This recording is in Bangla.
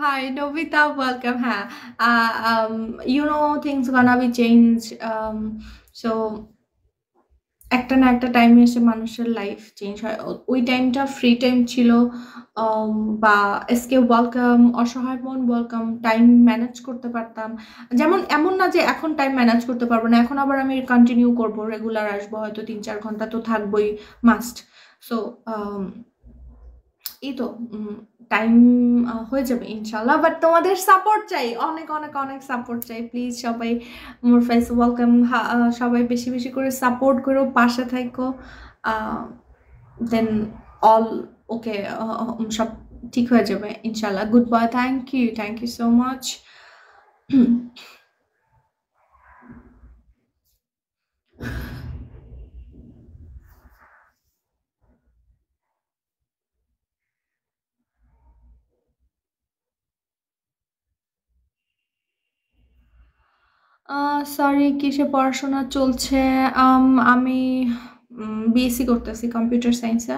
Hi, Novita, welcome. হ্যাঁ, uh, um, you know things gonna be changed. Um, so একটা না একটা টাইমে এসে মানুষের লাইফ চেঞ্জ হয়। ওই টাইমটা ফ্রি টাইম ছিল um, বা এসকে ওয়েলকাম, অসহায় মন ওয়েলকাম, টাইম ম্যানেজ করতে পারতাম। যেমন এমন না যে এখন টাইম ম্যানেজ করতে পারব না। এখন আবার আমি কন্টিনিউ করব, রেগুলার আসব হয়তো ৩-৪ ঘণ্টা তো থাকবই মাস্ট। সো um, এই তো টাইম হয়ে যাবে ইনশাআল্লাহ। বাট তোমাদের সাপোর্ট চাই। অনেক, অনেক, অনেক সাপোর্ট চাই। প্লিজ সবাই মোর ফেস ওয়েলকাম সবাই বেশি, বেশি করে সাপোর্ট করো, পাশে থাইকো। আ দেন অল ওকে সব ঠিক হয়ে যাবে ইনশাআল্লাহ। Good boy. Thank you, thank you so much. Sorry কিসে পড়াশোনা চলছে? আমি বিএসসি করতেছি কম্পিউটার সায়েন্সে।